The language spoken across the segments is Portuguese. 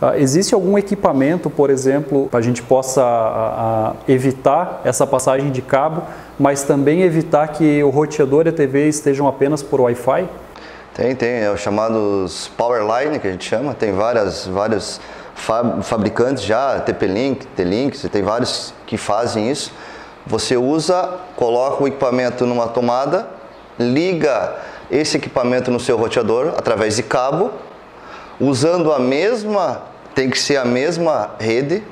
Uh, existe algum equipamento, por exemplo, para a gente possa uh, uh, evitar essa passagem de cabo, mas também evitar que o roteador e a TV estejam apenas por Wi-Fi? Tem, tem, é os chamados Powerline, que a gente chama, tem várias, vários fabricantes já, TP-Link, T-Link, tem vários que fazem isso. Você usa, coloca o equipamento numa tomada, liga esse equipamento no seu roteador através de cabo, usando a mesma, tem que ser a mesma rede,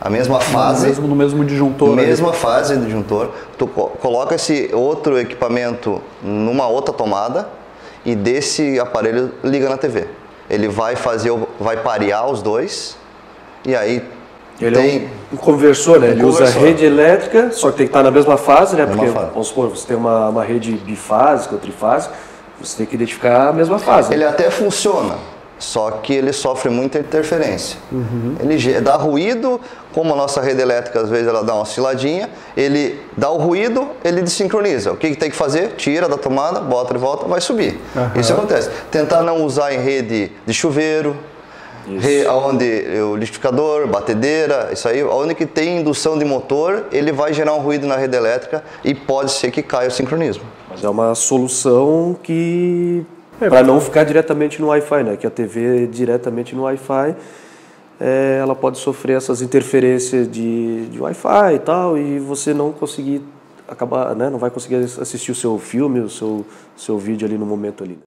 a mesma fase. No mesmo, no mesmo disjuntor. Mesma fase do disjuntor. Tu coloca esse outro equipamento numa outra tomada e desse aparelho liga na TV. Ele vai fazer, vai parear os dois e aí ele tem é um conversor, né? Ele conversor. usa rede elétrica, só que tem que estar na mesma fase, né? Porque, fase. vamos supor, você tem uma, uma rede bifásica, trifásica, você tem que identificar a mesma fase. Ele até funciona, só que ele sofre muita interferência. Uhum. Ele dá ruído, como a nossa rede elétrica às vezes ela dá uma osciladinha, ele dá o ruído, ele desincroniza. O que, que tem que fazer? Tira da tomada, bota de volta, vai subir. Uhum. Isso acontece. Tentar não usar em rede de chuveiro, Re, onde o liquidificador, batedeira, isso aí, onde que tem indução de motor, ele vai gerar um ruído na rede elétrica e pode ser que caia o sincronismo. Mas é uma solução que é, para não ficar diretamente no Wi-Fi, né? Que a TV diretamente no Wi-Fi, é, ela pode sofrer essas interferências de, de Wi-Fi e tal, e você não conseguir acabar, né? Não vai conseguir assistir o seu filme, o seu, seu vídeo ali no momento ali.